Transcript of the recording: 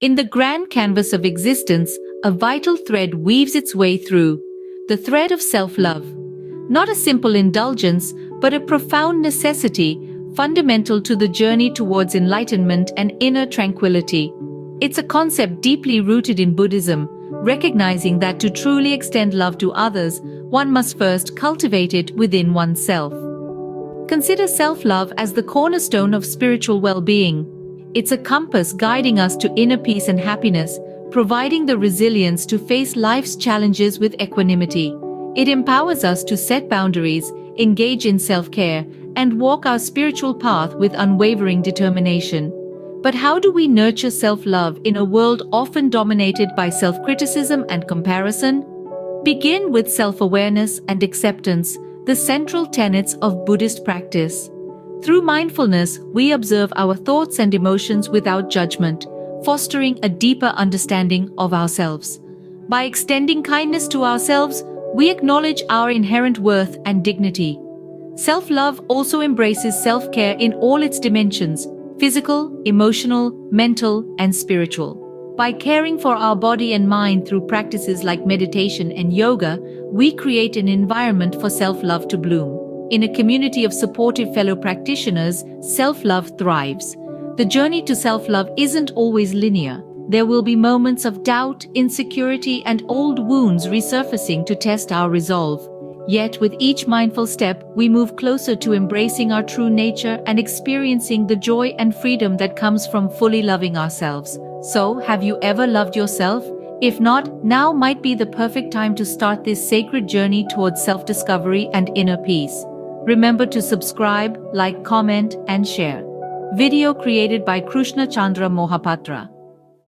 In the grand canvas of existence, a vital thread weaves its way through the thread of self-love. Not a simple indulgence, but a profound necessity fundamental to the journey towards enlightenment and inner tranquility. It's a concept deeply rooted in Buddhism, recognizing that to truly extend love to others, one must first cultivate it within oneself. Consider self-love as the cornerstone of spiritual well-being. It's a compass guiding us to inner peace and happiness, providing the resilience to face life's challenges with equanimity. It empowers us to set boundaries, engage in self-care, and walk our spiritual path with unwavering determination. But how do we nurture self-love in a world often dominated by self-criticism and comparison? Begin with self-awareness and acceptance, the central tenets of Buddhist practice. Through mindfulness, we observe our thoughts and emotions without judgment, fostering a deeper understanding of ourselves. By extending kindness to ourselves, we acknowledge our inherent worth and dignity. Self-love also embraces self-care in all its dimensions, physical, emotional, mental, and spiritual. By caring for our body and mind through practices like meditation and yoga, we create an environment for self-love to bloom. In a community of supportive fellow practitioners, self-love thrives. The journey to self-love isn't always linear. There will be moments of doubt, insecurity, and old wounds resurfacing to test our resolve. Yet with each mindful step, we move closer to embracing our true nature and experiencing the joy and freedom that comes from fully loving ourselves. So, have you ever loved yourself? If not, now might be the perfect time to start this sacred journey towards self-discovery and inner peace. Remember to subscribe, like, comment, and share. Video created by Krushna Chandra Mohapatra.